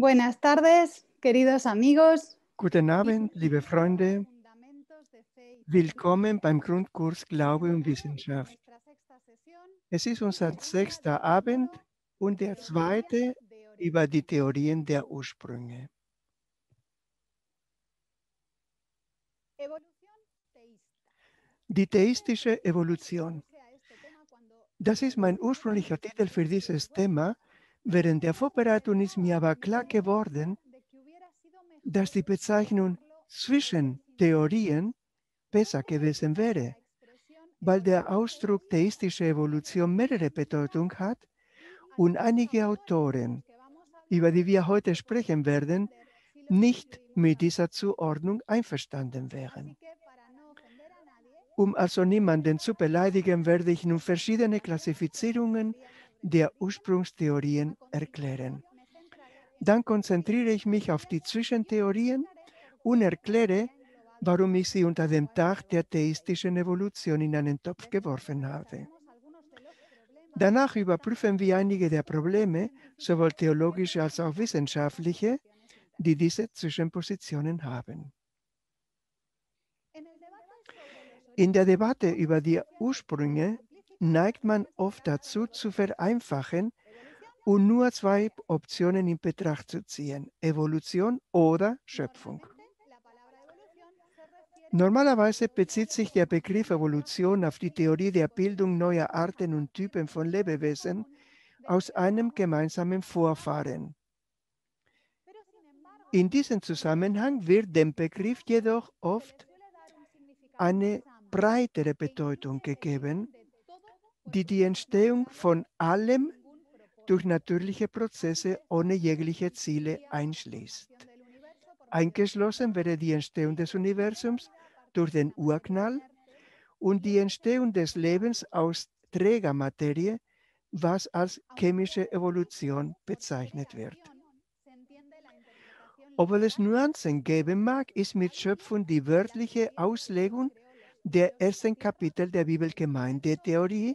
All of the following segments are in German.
Buenas tardes, queridos amigos. Guten Abend, liebe Freunde. Willkommen beim Grundkurs Glaube und Wissenschaft. Es ist unser sechster Abend und der zweite über die Theorien der Ursprünge. Die theistische Evolution. Das ist mein ursprünglicher Titel für dieses Thema. Während der Vorbereitung ist mir aber klar geworden, dass die Bezeichnung Zwischentheorien besser gewesen wäre, weil der Ausdruck theistische Evolution mehrere Bedeutungen hat und einige Autoren, über die wir heute sprechen werden, nicht mit dieser Zuordnung einverstanden wären. Um also niemanden zu beleidigen, werde ich nun verschiedene Klassifizierungen der Ursprungstheorien erklären. Dann konzentriere ich mich auf die Zwischentheorien und erkläre, warum ich sie unter dem Dach der theistischen Evolution in einen Topf geworfen habe. Danach überprüfen wir einige der Probleme, sowohl theologische als auch wissenschaftliche, die diese Zwischenpositionen haben. In der Debatte über die Ursprünge neigt man oft dazu, zu vereinfachen und nur zwei Optionen in Betracht zu ziehen, Evolution oder Schöpfung. Normalerweise bezieht sich der Begriff Evolution auf die Theorie der Bildung neuer Arten und Typen von Lebewesen aus einem gemeinsamen Vorfahren. In diesem Zusammenhang wird dem Begriff jedoch oft eine breitere Bedeutung gegeben, die die Entstehung von allem durch natürliche Prozesse ohne jegliche Ziele einschließt. Eingeschlossen wäre die Entstehung des Universums durch den Urknall und die Entstehung des Lebens aus Trägermaterie, was als chemische Evolution bezeichnet wird. Obwohl es Nuancen geben mag, ist mit Schöpfung die wörtliche Auslegung der ersten Kapitel der Bibelgemeindetheorie,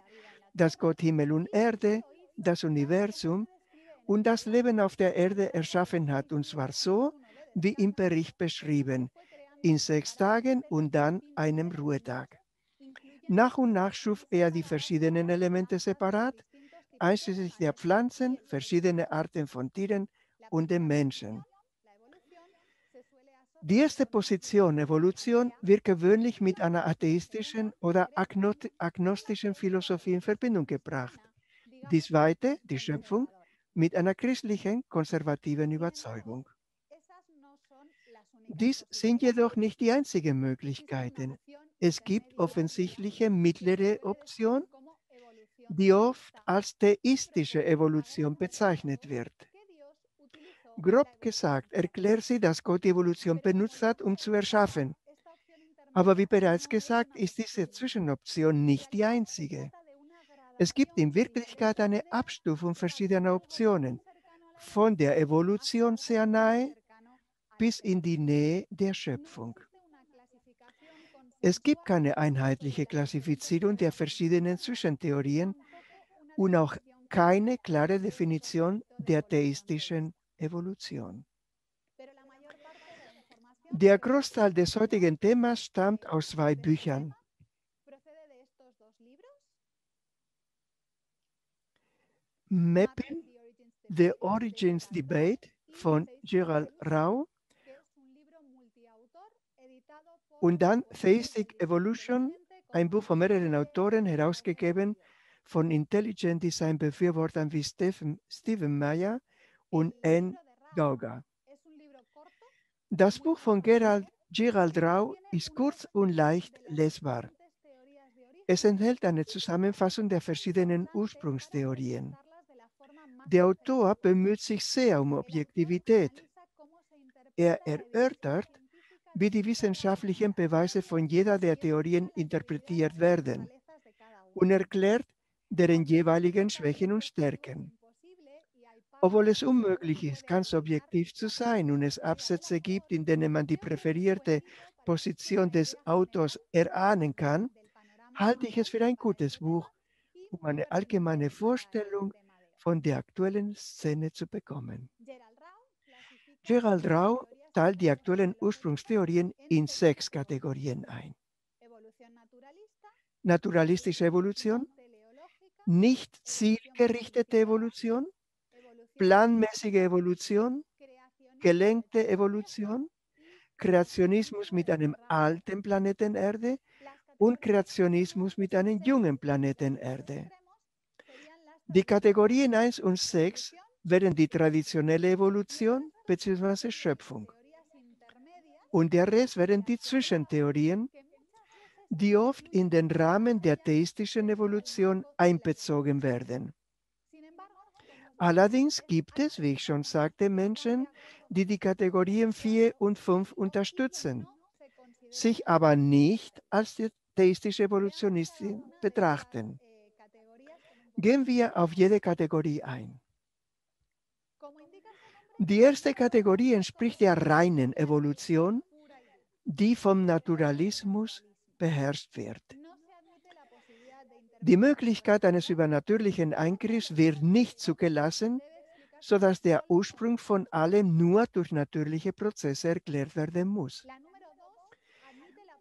dass Gott Himmel und Erde, das Universum und das Leben auf der Erde erschaffen hat, und zwar so, wie im Bericht beschrieben, in sechs Tagen und dann einem Ruhetag. Nach und nach schuf er die verschiedenen Elemente separat, einschließlich der Pflanzen, verschiedene Arten von Tieren und den Menschen. Die erste Position, Evolution, wird gewöhnlich mit einer atheistischen oder agnostischen Philosophie in Verbindung gebracht. Die zweite, die Schöpfung, mit einer christlichen, konservativen Überzeugung. Dies sind jedoch nicht die einzigen Möglichkeiten. Es gibt offensichtliche mittlere Option, die oft als theistische Evolution bezeichnet wird. Grob gesagt erklärt sie, dass Gott die Evolution benutzt hat, um zu erschaffen. Aber wie bereits gesagt, ist diese Zwischenoption nicht die einzige. Es gibt in Wirklichkeit eine Abstufung verschiedener Optionen, von der Evolution sehr nahe bis in die Nähe der Schöpfung. Es gibt keine einheitliche Klassifizierung der verschiedenen Zwischentheorien und auch keine klare Definition der theistischen Evolution. Der Großteil des heutigen Themas stammt aus zwei Büchern. Mapping the Origins Debate von Gerald Rau und dann Theistic Evolution, ein Buch von mehreren Autoren, herausgegeben von Intelligent Design Befürwortern wie Stephen, Stephen Meyer und N. Gauga. Das Buch von Gerald, Gerald Rau ist kurz und leicht lesbar. Es enthält eine Zusammenfassung der verschiedenen Ursprungstheorien. Der Autor bemüht sich sehr um Objektivität. Er erörtert, wie die wissenschaftlichen Beweise von jeder der Theorien interpretiert werden und erklärt deren jeweiligen Schwächen und Stärken. Obwohl es unmöglich ist, ganz objektiv zu sein und es Absätze gibt, in denen man die präferierte Position des Autors erahnen kann, halte ich es für ein gutes Buch, um eine allgemeine Vorstellung von der aktuellen Szene zu bekommen. Gerald Rau teilt die aktuellen Ursprungstheorien in sechs Kategorien ein. Naturalistische Evolution, nicht zielgerichtete Evolution, planmäßige Evolution, gelenkte Evolution, Kreationismus mit einem alten Planeten Erde und Kreationismus mit einem jungen Planeten Erde. Die Kategorien 1 und 6 wären die traditionelle Evolution bzw. Schöpfung. Und der Rest wären die Zwischentheorien, die oft in den Rahmen der theistischen Evolution einbezogen werden. Allerdings gibt es, wie ich schon sagte, Menschen, die die Kategorien 4 und 5 unterstützen, sich aber nicht als theistische Evolutionisten betrachten. Gehen wir auf jede Kategorie ein. Die erste Kategorie entspricht der reinen Evolution, die vom Naturalismus beherrscht wird. Die Möglichkeit eines übernatürlichen Eingriffs wird nicht zugelassen, sodass der Ursprung von allem nur durch natürliche Prozesse erklärt werden muss.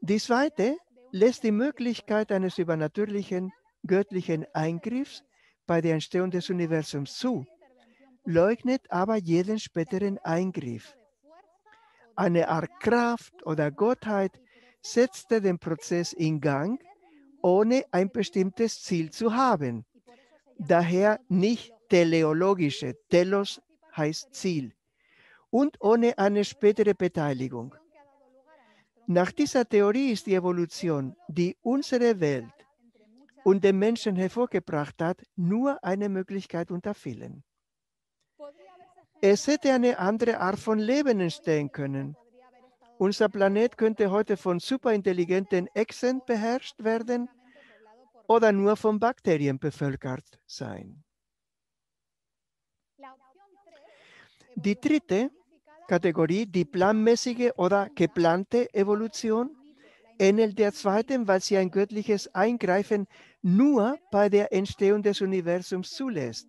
Die zweite lässt die Möglichkeit eines übernatürlichen göttlichen Eingriffs bei der Entstehung des Universums zu, leugnet aber jeden späteren Eingriff. Eine Art Kraft oder Gottheit setzte den Prozess in Gang, ohne ein bestimmtes Ziel zu haben. Daher nicht teleologische, telos heißt Ziel, und ohne eine spätere Beteiligung. Nach dieser Theorie ist die Evolution, die unsere Welt und den Menschen hervorgebracht hat, nur eine Möglichkeit unter vielen. Es hätte eine andere Art von Leben entstehen können. Unser Planet könnte heute von superintelligenten Echsen beherrscht werden oder nur von Bakterien bevölkert sein. Die dritte Kategorie, die planmäßige oder geplante Evolution, ähnelt der zweiten, weil sie ein göttliches Eingreifen nur bei der Entstehung des Universums zulässt.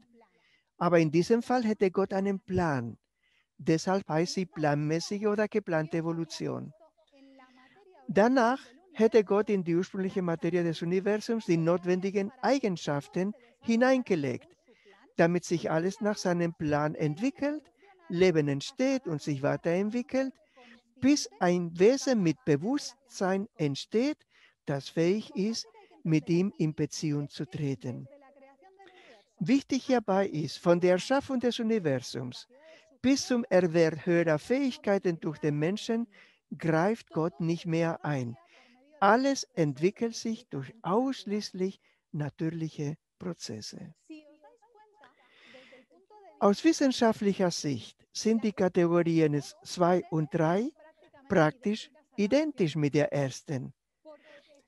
Aber in diesem Fall hätte Gott einen Plan. Deshalb heißt sie planmäßige oder geplante Evolution. Danach hätte Gott in die ursprüngliche Materie des Universums die notwendigen Eigenschaften hineingelegt, damit sich alles nach seinem Plan entwickelt, Leben entsteht und sich weiterentwickelt, bis ein Wesen mit Bewusstsein entsteht, das fähig ist, mit ihm in Beziehung zu treten. Wichtig hierbei ist, von der Erschaffung des Universums bis zum Erwerb höherer Fähigkeiten durch den Menschen greift Gott nicht mehr ein. Alles entwickelt sich durch ausschließlich natürliche Prozesse. Aus wissenschaftlicher Sicht sind die Kategorien 2 und 3 praktisch identisch mit der ersten,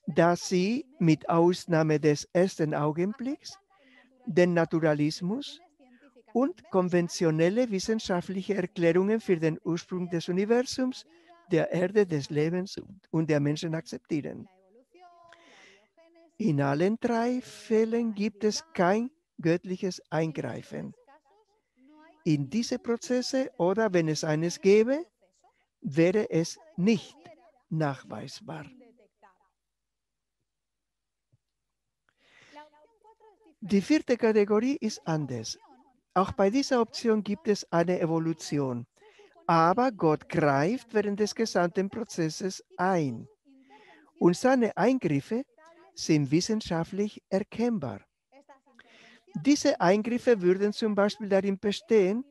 da sie mit Ausnahme des ersten Augenblicks den Naturalismus und konventionelle wissenschaftliche Erklärungen für den Ursprung des Universums, der Erde, des Lebens und der Menschen akzeptieren. In allen drei Fällen gibt es kein göttliches Eingreifen in diese Prozesse oder wenn es eines gäbe, wäre es nicht nachweisbar. Die vierte Kategorie ist anders. Auch bei dieser Option gibt es eine Evolution. Aber Gott greift während des gesamten Prozesses ein. Und seine Eingriffe sind wissenschaftlich erkennbar. Diese Eingriffe würden zum Beispiel darin bestehen,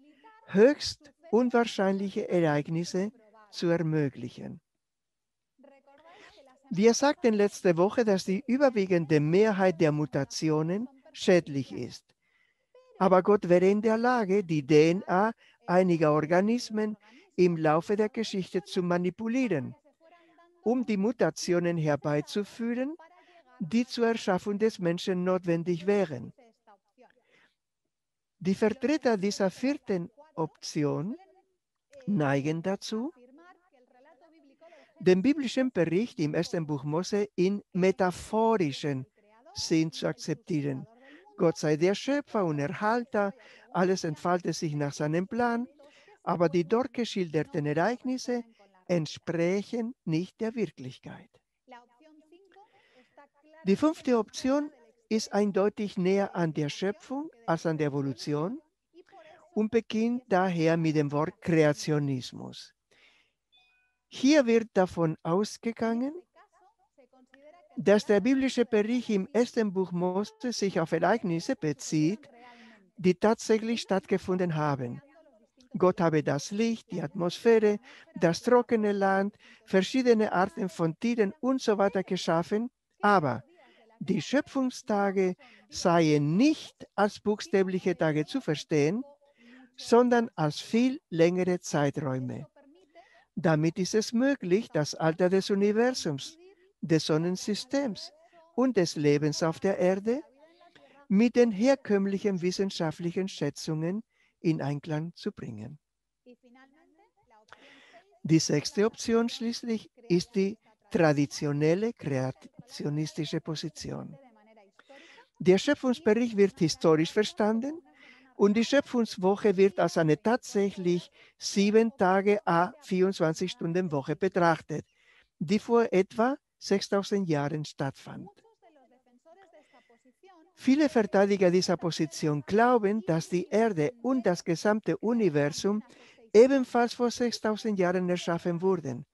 höchst unwahrscheinliche Ereignisse zu ermöglichen. Wir sagten letzte Woche, dass die überwiegende Mehrheit der Mutationen schädlich ist. Aber Gott wäre in der Lage, die DNA einiger Organismen im Laufe der Geschichte zu manipulieren, um die Mutationen herbeizuführen, die zur Erschaffung des Menschen notwendig wären. Die Vertreter dieser vierten Option neigen dazu, den biblischen Bericht im ersten Buch Mose in metaphorischen Sinn zu akzeptieren. Gott sei der Schöpfer und Erhalter, alles entfaltet sich nach seinem Plan, aber die dort geschilderten Ereignisse entsprechen nicht der Wirklichkeit. Die fünfte Option ist eindeutig näher an der Schöpfung als an der Evolution und beginnt daher mit dem Wort Kreationismus. Hier wird davon ausgegangen, dass der biblische Bericht im ersten Buch Mose sich auf Ereignisse bezieht, die tatsächlich stattgefunden haben. Gott habe das Licht, die Atmosphäre, das trockene Land, verschiedene Arten von Tieren und so weiter geschaffen, aber die Schöpfungstage seien nicht als buchstäbliche Tage zu verstehen, sondern als viel längere Zeiträume. Damit ist es möglich, das Alter des Universums, des Sonnensystems und des Lebens auf der Erde mit den herkömmlichen wissenschaftlichen Schätzungen in Einklang zu bringen. Die sechste Option schließlich ist die traditionelle kreationistische Position. Der Schöpfungsbericht wird historisch verstanden und die Schöpfungswoche wird als eine tatsächlich sieben Tage a 24 Stunden Woche betrachtet, die vor etwa 6000 Jahren stattfand. Viele Verteidiger dieser Position glauben, dass die Erde und das gesamte Universum ebenfalls vor 6000 Jahren erschaffen wurden,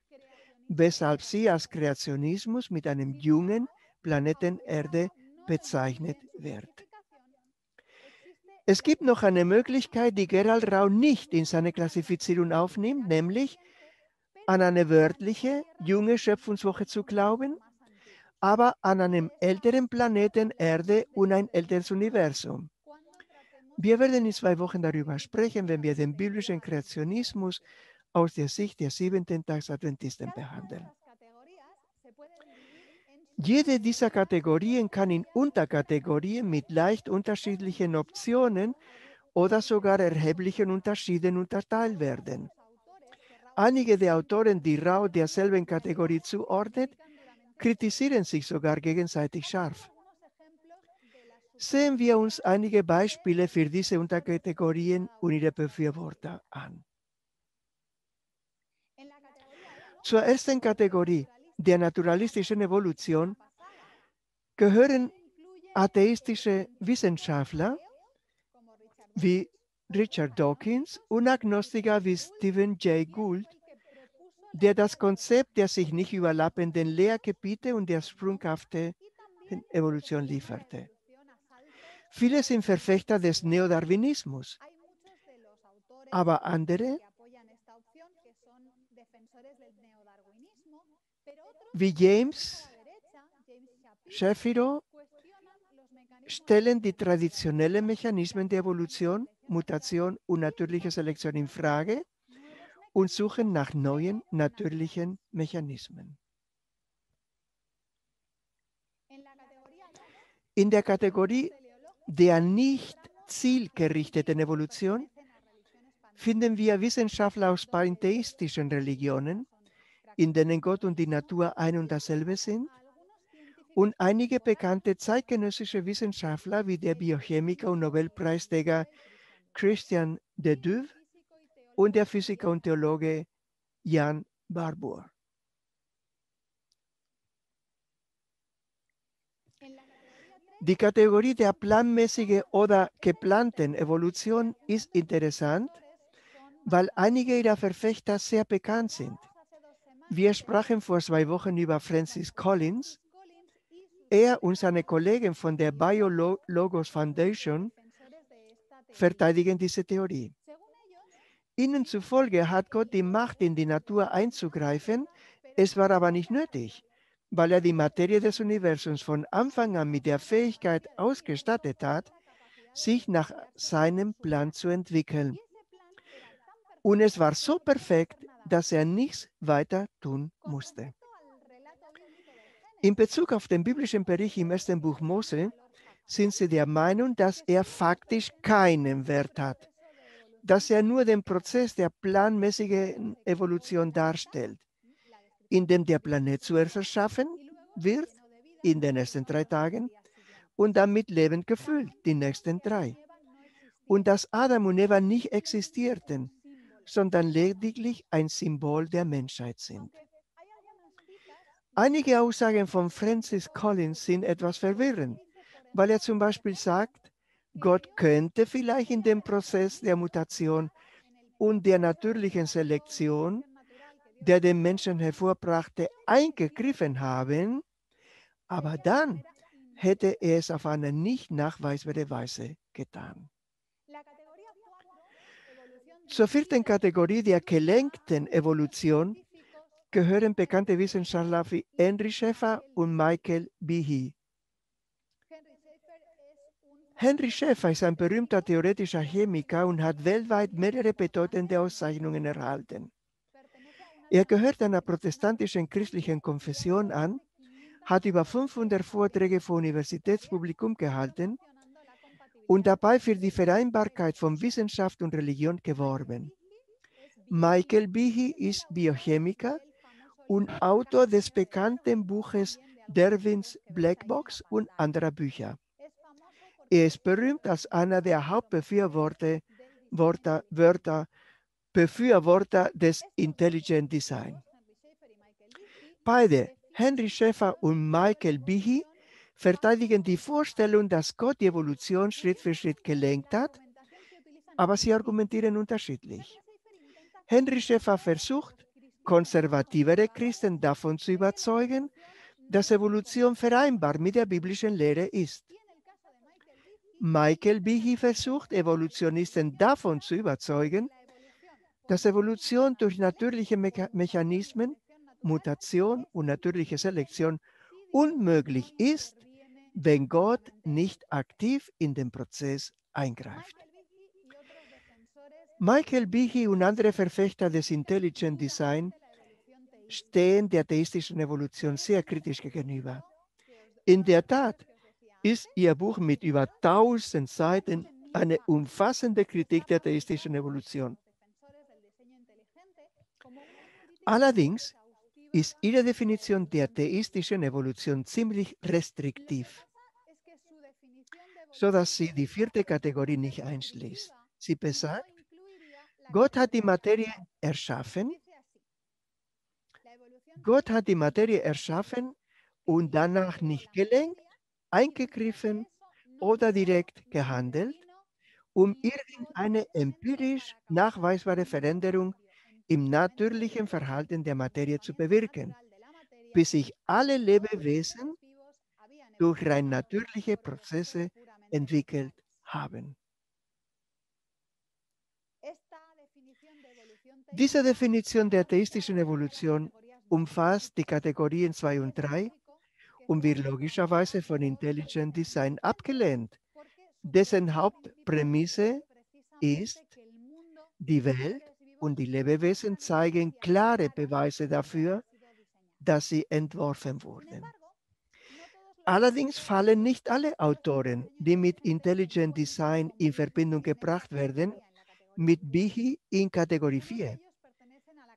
weshalb sie als Kreationismus mit einem jungen Planeten Erde bezeichnet wird. Es gibt noch eine Möglichkeit, die Gerald Rau nicht in seine Klassifizierung aufnimmt, nämlich an eine wörtliche, junge Schöpfungswoche zu glauben, aber an einem älteren Planeten Erde und ein älteres Universum. Wir werden in zwei Wochen darüber sprechen, wenn wir den biblischen Kreationismus aus der Sicht der siebenten Tags Adventisten behandeln. Jede dieser Kategorien kann in Unterkategorien mit leicht unterschiedlichen Optionen oder sogar erheblichen Unterschieden unterteilt werden. Einige der Autoren, die Rau derselben Kategorie zuordnet, kritisieren sich sogar gegenseitig scharf. Sehen wir uns einige Beispiele für diese Unterkategorien und ihre Befürworter an. Zur ersten Kategorie, der naturalistischen Evolution gehören atheistische Wissenschaftler wie Richard Dawkins und Agnostiker wie Stephen Jay Gould, der das Konzept der sich nicht überlappenden Lehrgebiete und der sprunghaften Evolution lieferte. Viele sind Verfechter des Neodarwinismus, aber andere wie James Shapiro stellen die traditionellen Mechanismen der Evolution, Mutation und natürliche Selektion in Frage und suchen nach neuen natürlichen Mechanismen. In der Kategorie der nicht zielgerichteten Evolution finden wir Wissenschaftler aus pantheistischen Religionen, in denen Gott und die Natur ein und dasselbe sind, und einige bekannte zeitgenössische Wissenschaftler wie der Biochemiker und Nobelpreisträger Christian de Duve und der Physiker und Theologe Jan Barbour. Die Kategorie der planmäßigen oder geplanten Evolution ist interessant, weil einige ihrer Verfechter sehr bekannt sind. Wir sprachen vor zwei Wochen über Francis Collins. Er und seine Kollegen von der Biologos Foundation verteidigen diese Theorie. Ihnen zufolge hat Gott die Macht, in die Natur einzugreifen. Es war aber nicht nötig, weil er die Materie des Universums von Anfang an mit der Fähigkeit ausgestattet hat, sich nach seinem Plan zu entwickeln. Und es war so perfekt, dass er nichts weiter tun musste. In Bezug auf den biblischen Bericht im ersten Buch Mose sind sie der Meinung, dass er faktisch keinen Wert hat, dass er nur den Prozess der planmäßigen Evolution darstellt, in dem der Planet zuerst erschaffen wird in den ersten drei Tagen und dann mit Leben gefüllt die nächsten drei. Und dass Adam und Eva nicht existierten sondern lediglich ein Symbol der Menschheit sind. Einige Aussagen von Francis Collins sind etwas verwirrend, weil er zum Beispiel sagt, Gott könnte vielleicht in dem Prozess der Mutation und der natürlichen Selektion, der den Menschen hervorbrachte, eingegriffen haben, aber dann hätte er es auf eine nicht nachweisbare Weise getan. Zur vierten Kategorie der gelenkten Evolution gehören bekannte Wissenschaftler wie Henry Schäfer und Michael Behe. Henry Schäfer ist ein berühmter theoretischer Chemiker und hat weltweit mehrere bedeutende Auszeichnungen erhalten. Er gehört einer protestantischen christlichen Konfession an, hat über 500 Vorträge vor Universitätspublikum gehalten und dabei für die Vereinbarkeit von Wissenschaft und Religion geworben. Michael Behe ist Biochemiker und Autor des bekannten Buches Derwins Blackbox und anderer Bücher. Er ist berühmt als einer der Hauptbefürworter Wörter, Wörter, Befürworter des Intelligent Design. Beide, Henry Schäfer und Michael Behe, verteidigen die Vorstellung, dass Gott die Evolution Schritt für Schritt gelenkt hat, aber sie argumentieren unterschiedlich. Henry Schäfer versucht, konservativere Christen davon zu überzeugen, dass Evolution vereinbar mit der biblischen Lehre ist. Michael Behe versucht, Evolutionisten davon zu überzeugen, dass Evolution durch natürliche Mecha Mechanismen, Mutation und natürliche Selektion unmöglich ist, wenn Gott nicht aktiv in den Prozess eingreift. Michael Behe und andere Verfechter des Intelligent Design stehen der theistischen Evolution sehr kritisch gegenüber. In der Tat ist ihr Buch mit über 1000 Seiten eine umfassende Kritik der theistischen Evolution. Allerdings ist ihre Definition der theistischen Evolution ziemlich restriktiv, sodass sie die vierte Kategorie nicht einschließt. Sie besagt, Gott hat die Materie erschaffen, Gott hat die Materie erschaffen und danach nicht gelenkt, eingegriffen oder direkt gehandelt, um irgendeine empirisch nachweisbare Veränderung im natürlichen Verhalten der Materie zu bewirken, bis sich alle Lebewesen durch rein natürliche Prozesse entwickelt haben. Diese Definition der theistischen Evolution umfasst die Kategorien 2 und 3 und wird logischerweise von Intelligent Design abgelehnt, dessen Hauptprämisse ist, die Welt und die Lebewesen zeigen klare Beweise dafür, dass sie entworfen wurden. Allerdings fallen nicht alle Autoren, die mit Intelligent Design in Verbindung gebracht werden, mit Bihi in Kategorie 4.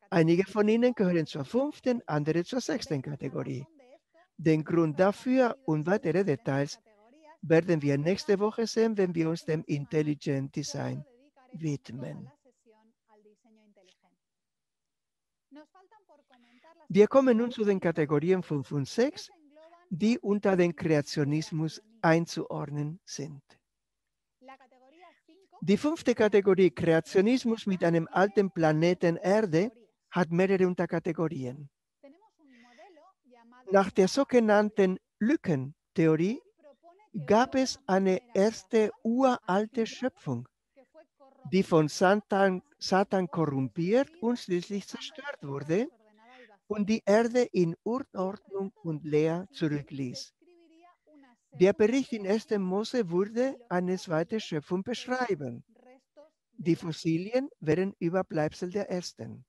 Einige von ihnen gehören zur fünften, andere zur sechsten Kategorie. Den Grund dafür und weitere Details werden wir nächste Woche sehen, wenn wir uns dem Intelligent Design widmen. Wir kommen nun zu den Kategorien 5 und 6, die unter den Kreationismus einzuordnen sind. Die fünfte Kategorie Kreationismus mit einem alten Planeten Erde hat mehrere Unterkategorien. Nach der sogenannten Lückentheorie gab es eine erste uralte Schöpfung, die von Satan, Satan korrumpiert und schließlich zerstört wurde und die Erde in Unordnung und leer zurückließ. Der Bericht in 1. Mose würde eine zweite Schöpfung beschreiben. Die Fossilien wären Überbleibsel der ersten.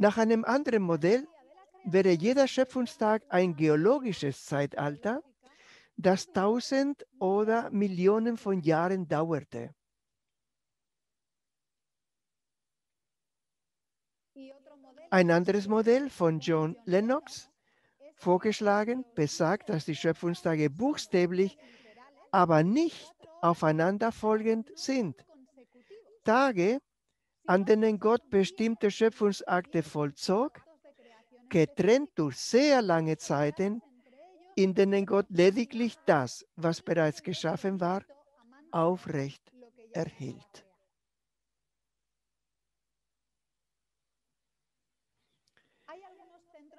Nach einem anderen Modell wäre jeder Schöpfungstag ein geologisches Zeitalter, das tausend oder Millionen von Jahren dauerte. Ein anderes Modell von John Lennox, vorgeschlagen, besagt, dass die Schöpfungstage buchstäblich, aber nicht aufeinanderfolgend sind. Tage, an denen Gott bestimmte Schöpfungsakte vollzog, getrennt durch sehr lange Zeiten, in denen Gott lediglich das, was bereits geschaffen war, aufrecht erhielt.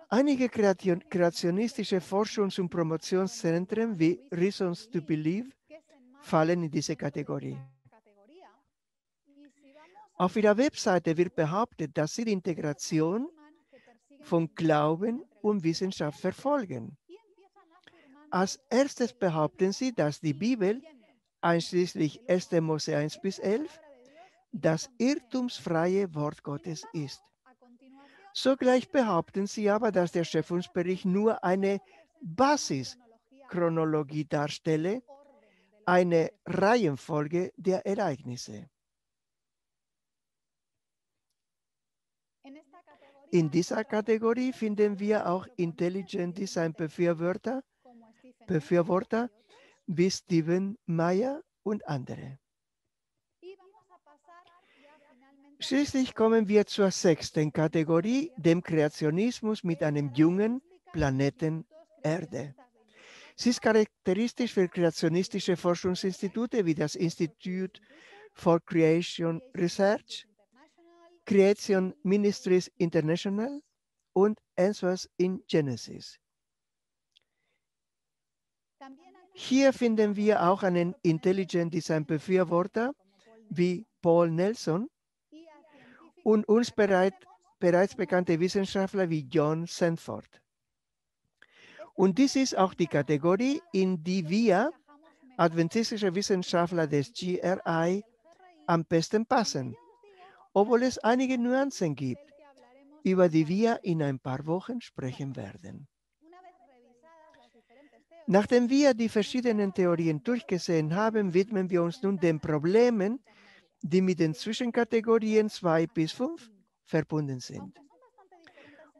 Einige kreationistische Forschungs- und Promotionszentren wie Reasons to Believe fallen in diese Kategorie. Auf ihrer Webseite wird behauptet, dass sie die Integration von Glauben und Wissenschaft verfolgen. Als erstes behaupten sie, dass die Bibel, einschließlich 1. Mose 1 bis 11, das irrtumsfreie Wort Gottes ist. Sogleich behaupten sie aber, dass der Schöpfungsbericht nur eine Basischronologie darstelle, eine Reihenfolge der Ereignisse. In dieser Kategorie finden wir auch Intelligent Design Befürworter, Befürworter wie Steven Meyer und andere. Schließlich kommen wir zur sechsten Kategorie, dem Kreationismus mit einem jungen Planeten Erde. Sie ist charakteristisch für kreationistische Forschungsinstitute wie das Institute for Creation Research, Creation Ministries International und Answers in Genesis. Hier finden wir auch einen Intelligent Design Befürworter wie Paul Nelson, und uns bereit, bereits bekannte Wissenschaftler wie John Sanford. Und dies ist auch die Kategorie, in die wir adventistische Wissenschaftler des GRI am besten passen, obwohl es einige Nuancen gibt, über die wir in ein paar Wochen sprechen werden. Nachdem wir die verschiedenen Theorien durchgesehen haben, widmen wir uns nun den Problemen, die mit den Zwischenkategorien 2 bis 5 verbunden sind.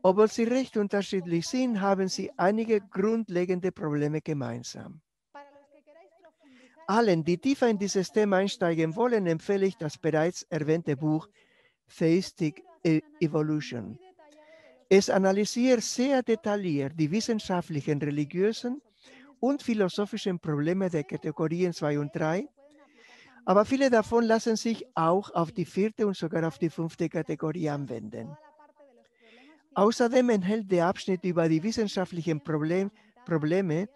Obwohl sie recht unterschiedlich sind, haben sie einige grundlegende Probleme gemeinsam. Allen, die tiefer in dieses Thema einsteigen wollen, empfehle ich das bereits erwähnte Buch Theistic e- Evolution. Es analysiert sehr detailliert die wissenschaftlichen, religiösen und philosophischen Probleme der Kategorien 2 und 3 aber viele davon lassen sich auch auf die vierte und sogar auf die fünfte Kategorie anwenden. Außerdem enthält der Abschnitt über die wissenschaftlichen Problem, Probleme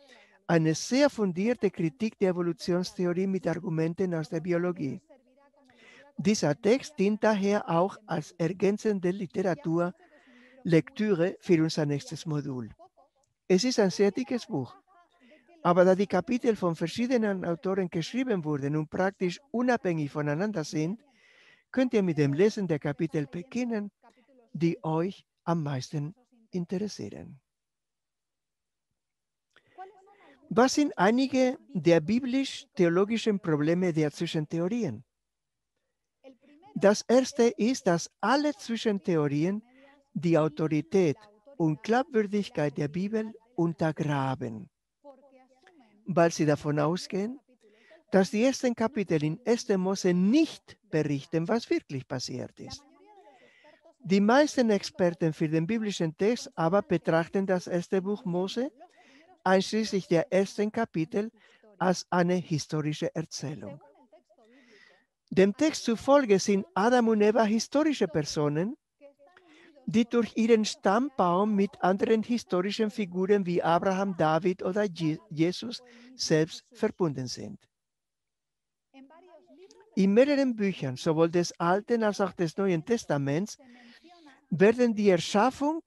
eine sehr fundierte Kritik der Evolutionstheorie mit Argumenten aus der Biologie. Dieser Text dient daher auch als ergänzende Literatur, Lektüre für unser nächstes Modul. Es ist ein sehr dickes Buch. Aber da die Kapitel von verschiedenen Autoren geschrieben wurden und praktisch unabhängig voneinander sind, könnt ihr mit dem Lesen der Kapitel beginnen, die euch am meisten interessieren. Was sind einige der biblisch-theologischen Probleme der Zwischentheorien? Das erste ist, dass alle Zwischentheorien die Autorität und Glaubwürdigkeit der Bibel untergraben weil sie davon ausgehen, dass die ersten Kapitel in 1. Mose nicht berichten, was wirklich passiert ist. Die meisten Experten für den biblischen Text aber betrachten das erste Buch Mose, einschließlich der ersten Kapitel, als eine historische Erzählung. Dem Text zufolge sind Adam und Eva historische Personen, die durch ihren Stammbaum mit anderen historischen Figuren wie Abraham, David oder Jesus selbst verbunden sind. In mehreren Büchern, sowohl des Alten als auch des Neuen Testaments, werden die Erschaffung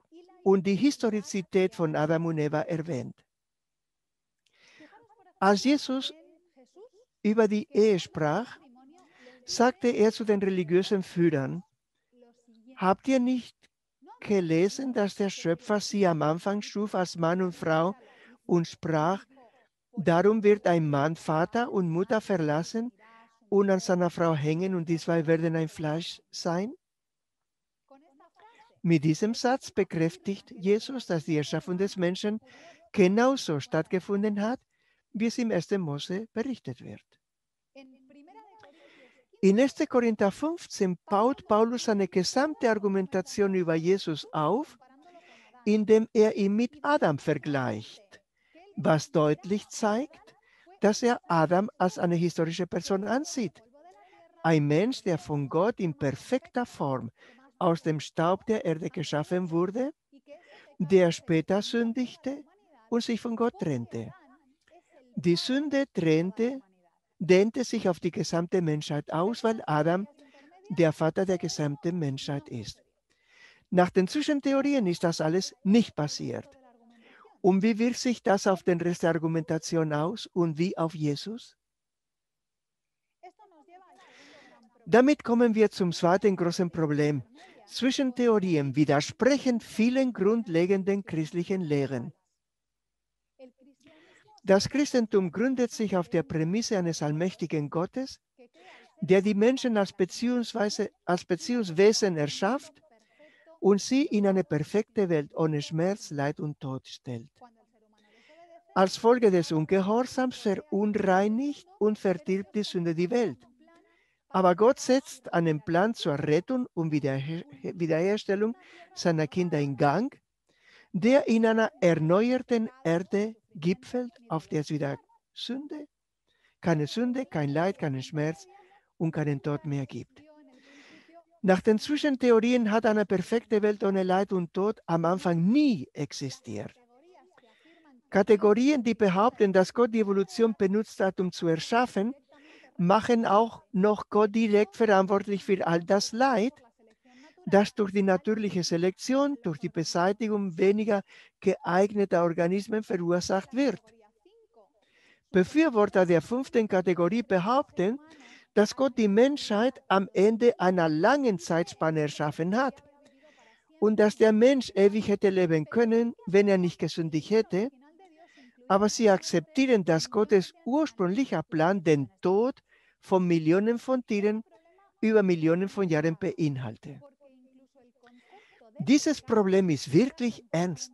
und die Historizität von Adam und Eva erwähnt. Als Jesus über die Ehe sprach, sagte er zu den religiösen Führern, habt ihr nicht gelesen, dass der Schöpfer sie am Anfang schuf als Mann und Frau und sprach, darum wird ein Mann Vater und Mutter verlassen und an seiner Frau hängen und die zwei werden ein Fleisch sein? Mit diesem Satz bekräftigt Jesus, dass die Erschaffung des Menschen genauso stattgefunden hat, wie es im 1. Mose berichtet wird. In 1. Korinther 15 baut Paulus seine gesamte Argumentation über Jesus auf, indem er ihn mit Adam vergleicht, was deutlich zeigt, dass er Adam als eine historische Person ansieht. Ein Mensch, der von Gott in perfekter Form aus dem Staub der Erde geschaffen wurde, der später sündigte und sich von Gott trennte. Die Sünde trennte, dehnte sich auf die gesamte Menschheit aus, weil Adam der Vater der gesamten Menschheit ist. Nach den Zwischentheorien ist das alles nicht passiert. Und wie wirkt sich das auf den Rest der Argumentation aus und wie auf Jesus? Damit kommen wir zum zweiten großen Problem. Zwischentheorien widersprechen vielen grundlegenden christlichen Lehren. Das Christentum gründet sich auf der Prämisse eines allmächtigen Gottes, der die Menschen als, Beziehungsweise, als Beziehungswesen erschafft und sie in eine perfekte Welt ohne Schmerz, Leid und Tod stellt. Als Folge des Ungehorsams verunreinigt und verdirbt die Sünde die Welt. Aber Gott setzt einen Plan zur Rettung und Wiederherstellung seiner Kinder in Gang, der in einer erneuerten Erde gipfelt, auf der es wieder Sünde, keine Sünde, kein Leid, keinen Schmerz und keinen Tod mehr gibt. Nach den Zwischentheorien hat eine perfekte Welt ohne Leid und Tod am Anfang nie existiert. Kategorien, die behaupten, dass Gott die Evolution benutzt hat, um zu erschaffen, machen auch noch Gott direkt verantwortlich für all das Leid, das durch die natürliche Selektion, durch die Beseitigung weniger geeigneter Organismen verursacht wird. Befürworter der fünften Kategorie behaupten, dass Gott die Menschheit am Ende einer langen Zeitspanne erschaffen hat und dass der Mensch ewig hätte leben können, wenn er nicht gesündigt hätte. Aber sie akzeptieren, dass Gottes ursprünglicher Plan den Tod von Millionen von Tieren über Millionen von Jahren beinhaltet. Dieses Problem ist wirklich ernst,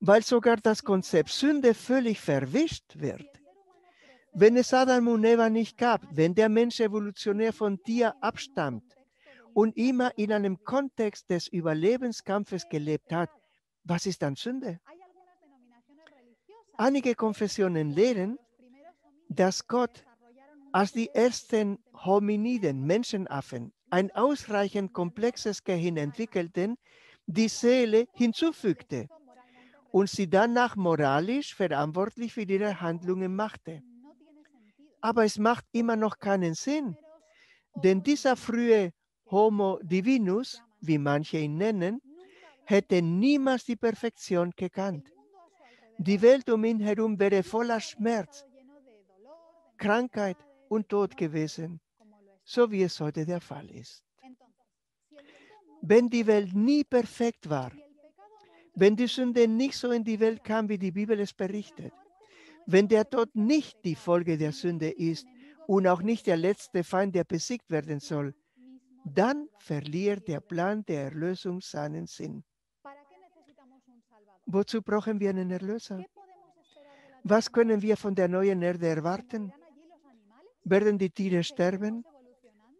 weil sogar das Konzept Sünde völlig verwischt wird. Wenn es Adam und Eva nicht gab, wenn der Mensch evolutionär von Tier abstammt und immer in einem Kontext des Überlebenskampfes gelebt hat, was ist dann Sünde? Einige Konfessionen lehren, dass Gott als die ersten Hominiden, Menschenaffen, ein ausreichend komplexes Gehirn entwickelten, die Seele hinzufügte und sie danach moralisch verantwortlich für ihre Handlungen machte. Aber es macht immer noch keinen Sinn, denn dieser frühe Homo divinus, wie manche ihn nennen, hätte niemals die Perfektion gekannt. Die Welt um ihn herum wäre voller Schmerz, Krankheit und Tod gewesen so wie es heute der Fall ist. Wenn die Welt nie perfekt war, wenn die Sünde nicht so in die Welt kam, wie die Bibel es berichtet, wenn der Tod nicht die Folge der Sünde ist und auch nicht der letzte Feind, der besiegt werden soll, dann verliert der Plan der Erlösung seinen Sinn. Wozu brauchen wir einen Erlöser? Was können wir von der neuen Erde erwarten? Werden die Tiere sterben?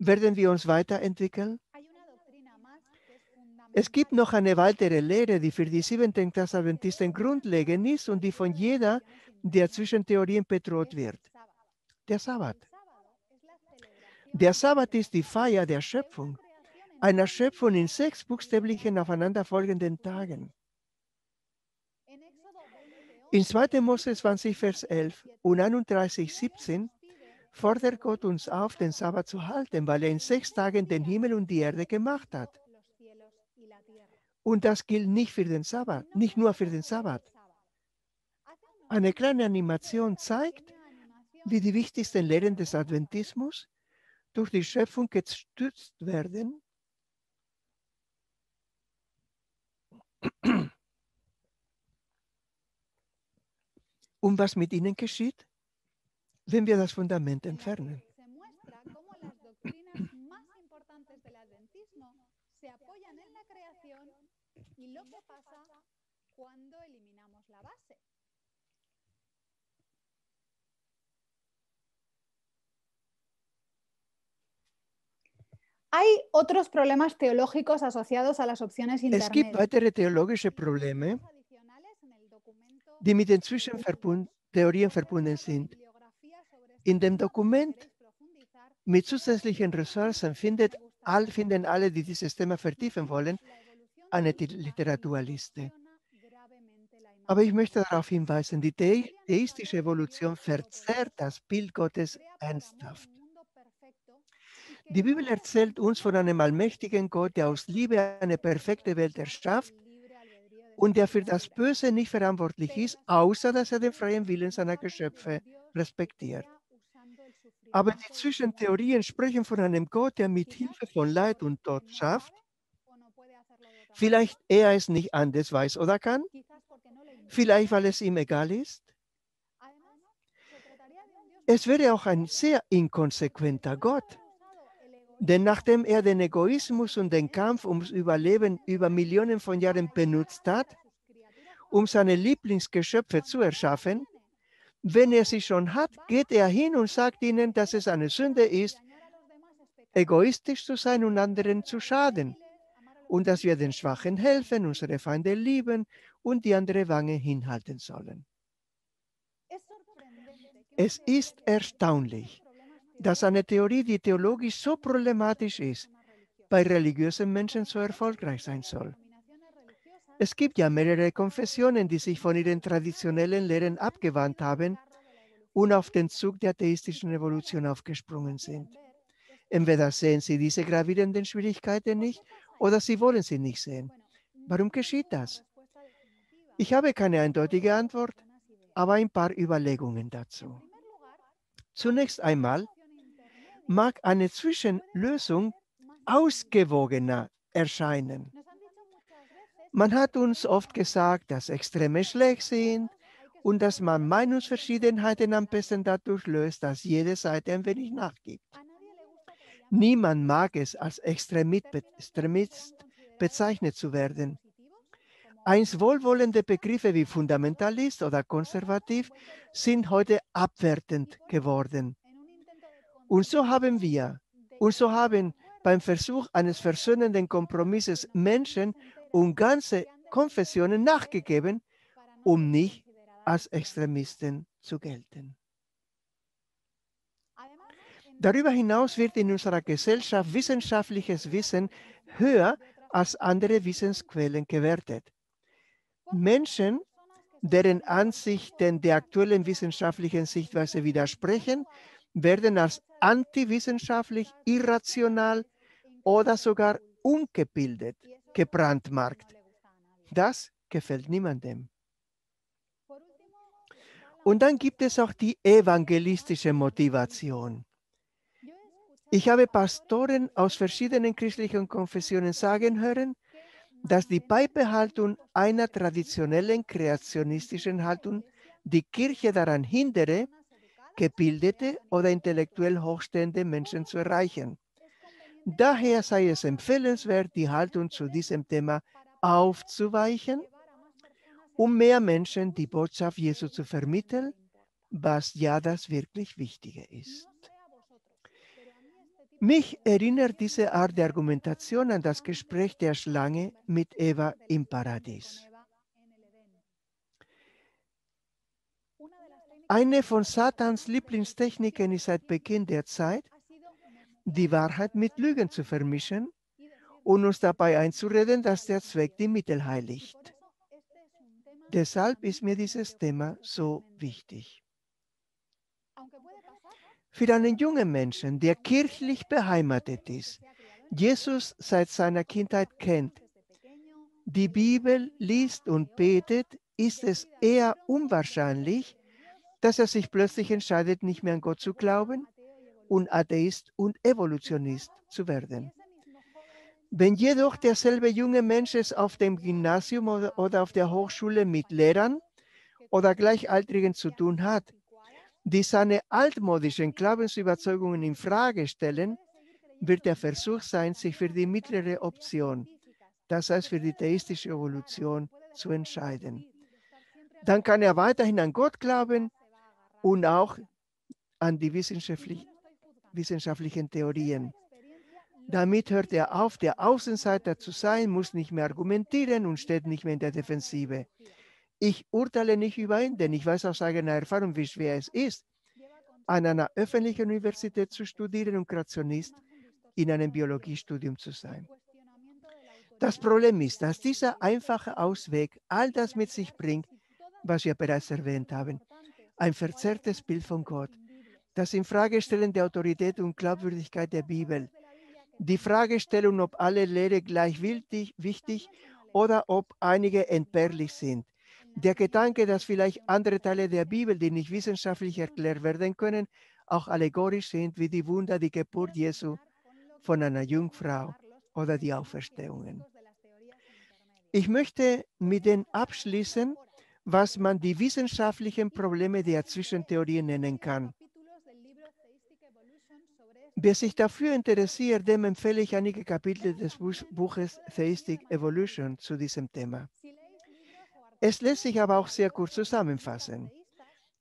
Werden wir uns weiterentwickeln? Es gibt noch eine weitere Lehre, die für die siebenten Adventisten grundlegend ist und die von jeder der Zwischentheorien bedroht wird. Der Sabbat. Der Sabbat ist die Feier der Schöpfung, einer Schöpfung in sechs buchstäblichen aufeinanderfolgenden Tagen. In 2. Mose 20, Vers 11 und 31, 17 fordert Gott uns auf, den Sabbat zu halten, weil er in sechs Tagen den Himmel und die Erde gemacht hat. Und das gilt nicht für den Sabbat, nicht nur für den Sabbat. Eine kleine Animation zeigt, wie die wichtigsten Lehren des Adventismus durch die Schöpfung gestützt werden. Und was mit ihnen geschieht? Wenn wir das Fundament entfernen. Hay otros problemas teológicos asociados a las opciones Es gibt intermedias. weitere theologische Probleme, die mit den Zwischentheorien verbunden sind. In dem Dokument mit zusätzlichen Ressourcen findet all, finden alle, die dieses Thema vertiefen wollen, eine Literaturliste. Aber ich möchte darauf hinweisen, die the- theistische Evolution verzerrt das Bild Gottes ernsthaft. Die Bibel erzählt uns von einem allmächtigen Gott, der aus Liebe eine perfekte Welt erschafft und der für das Böse nicht verantwortlich ist, außer dass er den freien Willen seiner Geschöpfe respektiert. Aber die Zwischentheorien sprechen von einem Gott, der mit Hilfe von Leid und Tod schafft. Vielleicht er es nicht anders weiß oder kann. Vielleicht, weil es ihm egal ist. Es wäre auch ein sehr inkonsequenter Gott. Denn nachdem er den Egoismus und den Kampf ums Überleben über Millionen von Jahren benutzt hat, um seine Lieblingsgeschöpfe zu erschaffen, wenn er sie schon hat, geht er hin und sagt ihnen, dass es eine Sünde ist, egoistisch zu sein und anderen zu schaden. Und dass wir den Schwachen helfen, unsere Feinde lieben und die andere Wange hinhalten sollen. Es ist erstaunlich, dass eine Theorie, die theologisch so problematisch ist, bei religiösen Menschen so erfolgreich sein soll. Es gibt ja mehrere Konfessionen, die sich von ihren traditionellen Lehren abgewandt haben und auf den Zug der theistischen Evolution aufgesprungen sind. Entweder sehen sie diese gravierenden Schwierigkeiten nicht oder sie wollen sie nicht sehen. Warum geschieht das? Ich habe keine eindeutige Antwort, aber ein paar Überlegungen dazu. Zunächst einmal mag eine Zwischenlösung ausgewogener erscheinen. Man hat uns oft gesagt, dass Extreme schlecht sind und dass man Meinungsverschiedenheiten am besten dadurch löst, dass jede Seite ein wenig nachgibt. Niemand mag es, als Extremist bezeichnet zu werden. Einst wohlwollende Begriffe wie Fundamentalist oder konservativ sind heute abwertend geworden. Und so haben wir, und so haben beim Versuch eines versöhnenden Kompromisses Menschen und ganze Konfessionen nachgegeben, um nicht als Extremisten zu gelten. Darüber hinaus wird in unserer Gesellschaft wissenschaftliches Wissen höher als andere Wissensquellen gewertet. Menschen, deren Ansichten der aktuellen wissenschaftlichen Sichtweise widersprechen, werden als antiwissenschaftlich, irrational oder sogar ungebildet gebrandmarkt. Das gefällt niemandem. Und dann gibt es auch die evangelistische Motivation. Ich habe Pastoren aus verschiedenen christlichen Konfessionen sagen hören, dass die Beibehaltung einer traditionellen kreationistischen Haltung die Kirche daran hindere, gebildete oder intellektuell hochstehende Menschen zu erreichen. Daher sei es empfehlenswert, die Haltung zu diesem Thema aufzuweichen, um mehr Menschen die Botschaft Jesu zu vermitteln, was ja das wirklich Wichtige ist. Mich erinnert diese Art der Argumentation an das Gespräch der Schlange mit Eva im Paradies. Eine von Satans Lieblingstechniken ist seit Beginn der Zeit, die Wahrheit mit Lügen zu vermischen und uns dabei einzureden, dass der Zweck die Mittel heiligt. Deshalb ist mir dieses Thema so wichtig. Für einen jungen Menschen, der kirchlich beheimatet ist, Jesus seit seiner Kindheit kennt, die Bibel liest und betet, ist es eher unwahrscheinlich, dass er sich plötzlich entscheidet, nicht mehr an Gott zu glauben und Atheist und Evolutionist zu werden. Wenn jedoch derselbe junge Mensch es auf dem Gymnasium oder, auf der Hochschule mit Lehrern oder Gleichaltrigen zu tun hat, die seine altmodischen Glaubensüberzeugungen in Frage stellen, wird der Versuch sein, sich für die mittlere Option, das heißt für die theistische Evolution, zu entscheiden. Dann kann er weiterhin an Gott glauben und auch an die wissenschaftlich, wissenschaftlichen Theorien. Damit hört er auf, der Außenseiter zu sein, muss nicht mehr argumentieren und steht nicht mehr in der Defensive. Ich urteile nicht über ihn, denn ich weiß aus eigener Erfahrung, wie schwer es ist, an einer öffentlichen Universität zu studieren und Kreationist in einem Biologiestudium zu sein. Das Problem ist, dass dieser einfache Ausweg all das mit sich bringt, was wir bereits erwähnt haben. Ein verzerrtes Bild von Gott, das Infragestellen der Autorität und Glaubwürdigkeit der Bibel, die Fragestellung, ob alle Lehre gleich wichtig, oder ob einige entbehrlich sind. Der Gedanke, dass vielleicht andere Teile der Bibel, die nicht wissenschaftlich erklärt werden können, auch allegorisch sind, wie die Wunder, die Geburt Jesu von einer Jungfrau oder die Auferstehungen. Ich möchte mit den abschließen, was man die wissenschaftlichen Probleme der Zwischentheorien nennen kann. Wer sich dafür interessiert, dem empfehle ich einige Kapitel des Buches Theistic Evolution zu diesem Thema. Es lässt sich aber auch sehr kurz zusammenfassen.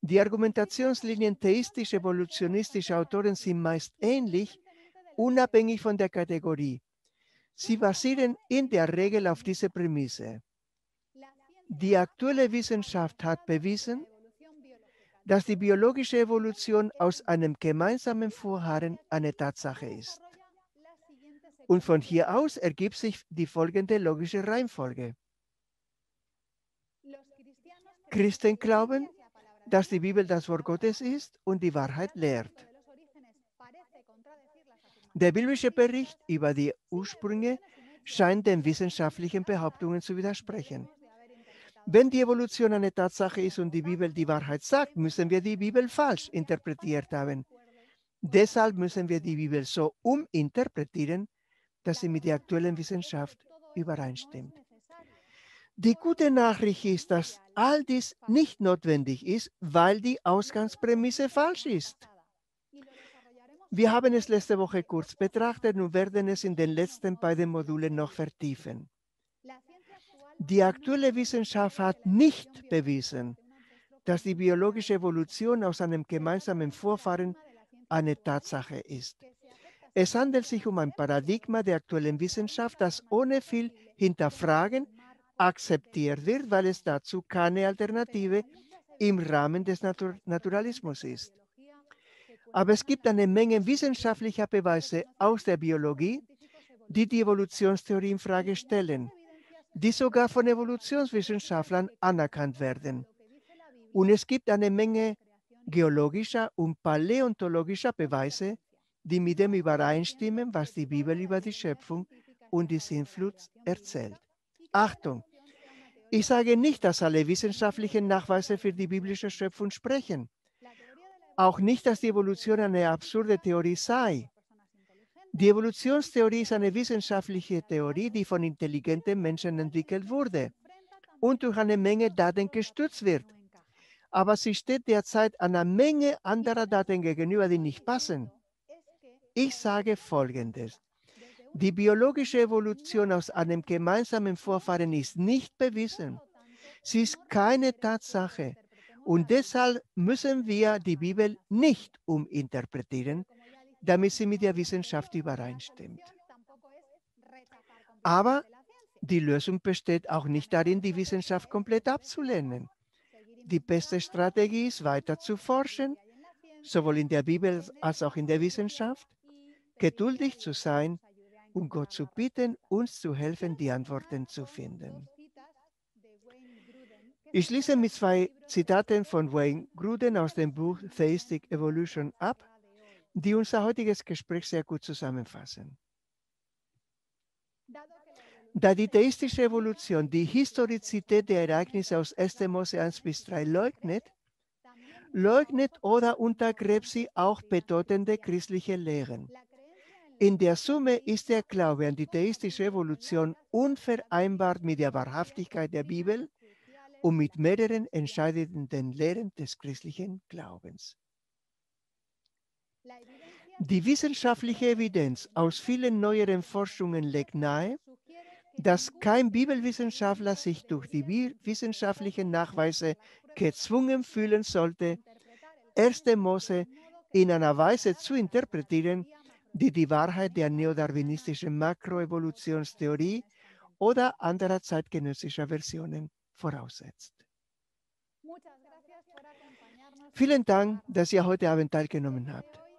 Die Argumentationslinien theistisch-evolutionistischer Autoren sind meist ähnlich, unabhängig von der Kategorie. Sie basieren in der Regel auf dieser Prämisse. Die aktuelle Wissenschaft hat bewiesen, dass die biologische Evolution aus einem gemeinsamen Vorhaben eine Tatsache ist. Und von hier aus ergibt sich die folgende logische Reihenfolge. Christen glauben, dass die Bibel das Wort Gottes ist und die Wahrheit lehrt. Der biblische Bericht über die Ursprünge scheint den wissenschaftlichen Behauptungen zu widersprechen. Wenn die Evolution eine Tatsache ist und die Bibel die Wahrheit sagt, müssen wir die Bibel falsch interpretiert haben. Deshalb müssen wir die Bibel so uminterpretieren, dass sie mit der aktuellen Wissenschaft übereinstimmt. Die gute Nachricht ist, dass all dies nicht notwendig ist, weil die Ausgangsprämisse falsch ist. Wir haben es letzte Woche kurz betrachtet und werden es in den letzten beiden Modulen noch vertiefen. Die aktuelle Wissenschaft hat nicht bewiesen, dass die biologische Evolution aus einem gemeinsamen Vorfahren eine Tatsache ist. Es handelt sich um ein Paradigma der aktuellen Wissenschaft, das ohne viel Hinterfragen akzeptiert wird, weil es dazu keine Alternative im Rahmen des Natur Naturalismus ist. Aber es gibt eine Menge wissenschaftlicher Beweise aus der Biologie, die die Evolutionstheorie in Frage stellen, die sogar von Evolutionswissenschaftlern anerkannt werden. Und es gibt eine Menge geologischer und paläontologischer Beweise, die mit dem übereinstimmen, was die Bibel über die Schöpfung und die Sinnflut erzählt. Achtung, ich sage nicht, dass alle wissenschaftlichen Nachweise für die biblische Schöpfung sprechen. Auch nicht, dass die Evolution eine absurde Theorie sei. Die Evolutionstheorie ist eine wissenschaftliche Theorie, die von intelligenten Menschen entwickelt wurde und durch eine Menge Daten gestützt wird. Aber sie steht derzeit einer Menge anderer Daten gegenüber, die nicht passen. Ich sage Folgendes. Die biologische Evolution aus einem gemeinsamen Vorfahren ist nicht bewiesen. Sie ist keine Tatsache. Und deshalb müssen wir die Bibel nicht uminterpretieren, damit sie mit der Wissenschaft übereinstimmt. Aber die Lösung besteht auch nicht darin, die Wissenschaft komplett abzulehnen. Die beste Strategie ist, weiter zu forschen, sowohl in der Bibel als auch in der Wissenschaft, geduldig zu sein um Gott zu bitten, uns zu helfen, die Antworten zu finden. Ich schließe mit zwei Zitaten von Wayne Gruden aus dem Buch Theistic Evolution ab, die unser heutiges Gespräch sehr gut zusammenfassen. Da die theistische Evolution die Historizität der Ereignisse aus 1. Mose 1 bis 3 leugnet, leugnet oder untergräbt sie auch bedeutende christliche Lehren. In der Summe ist der Glaube an die theistische Evolution unvereinbar mit der Wahrhaftigkeit der Bibel und mit mehreren entscheidenden Lehren des christlichen Glaubens. Die wissenschaftliche Evidenz aus vielen neueren Forschungen legt nahe, dass kein Bibelwissenschaftler sich durch die wissenschaftlichen Nachweise gezwungen fühlen sollte, 1. Mose in einer Weise zu interpretieren, die die Wahrheit der neodarwinistischen Makroevolutionstheorie oder anderer zeitgenössischer Versionen voraussetzt. Vielen Dank, dass ihr heute Abend teilgenommen habt.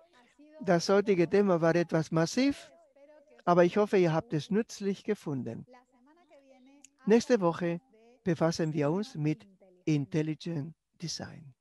Das heutige Thema war etwas massiv, aber ich hoffe, ihr habt es nützlich gefunden. Nächste Woche befassen wir uns mit Intelligent Design.